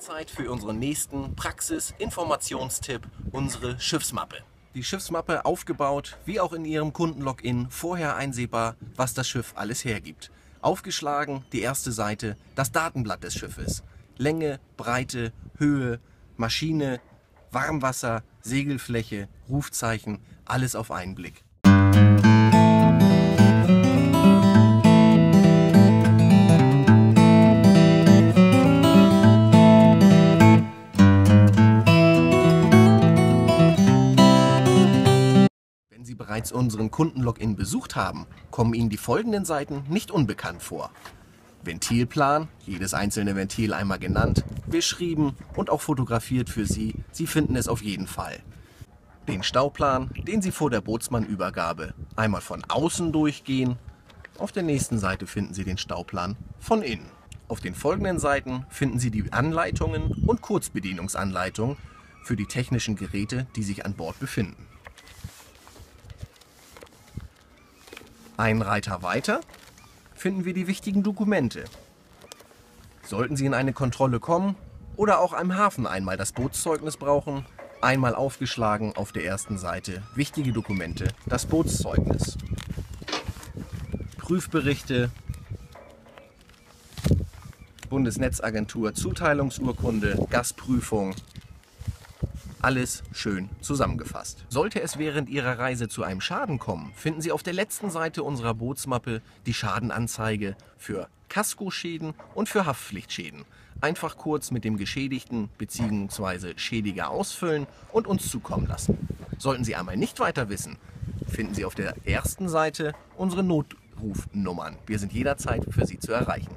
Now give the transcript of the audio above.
Zeit für unseren nächsten Praxis-Informationstipp, unsere Schiffsmappe. Die Schiffsmappe aufgebaut, wie auch in Ihrem Kundenlogin, vorher einsehbar, was das Schiff alles hergibt. Aufgeschlagen, die erste Seite, das Datenblatt des Schiffes. Länge, Breite, Höhe, Maschine, Warmwasser, Segelfläche, Rufzeichen, alles auf einen Blick. Bereits unseren Kundenlogin besucht haben, kommen Ihnen die folgenden Seiten nicht unbekannt vor. Ventilplan, jedes einzelne Ventil einmal genannt, beschrieben und auch fotografiert für Sie. Sie finden es auf jeden Fall. Den Stauplan, den Sie vor der Bootsmannübergabe einmal von außen durchgehen. Auf der nächsten Seite finden Sie den Stauplan von innen. Auf den folgenden Seiten finden Sie die Anleitungen und Kurzbedienungsanleitungen für die technischen Geräte, die sich an Bord befinden. Einen Reiter weiter finden wir die wichtigen Dokumente. Sollten Sie in eine Kontrolle kommen oder auch am Hafen einmal das Bootszeugnis brauchen, einmal aufgeschlagen auf der ersten Seite wichtige Dokumente, das Bootszeugnis. Prüfberichte, Bundesnetzagentur Zuteilungsurkunde, Gasprüfung, alles schön zusammengefasst. Sollte es während Ihrer Reise zu einem Schaden kommen, finden Sie auf der letzten Seite unserer Bootsmappe die Schadenanzeige für Kaskoschäden und für Haftpflichtschäden. Einfach kurz mit dem Geschädigten bzw. Schädiger ausfüllen und uns zukommen lassen. Sollten Sie einmal nicht weiter wissen, finden Sie auf der ersten Seite unsere Notrufnummern. Wir sind jederzeit für Sie zu erreichen.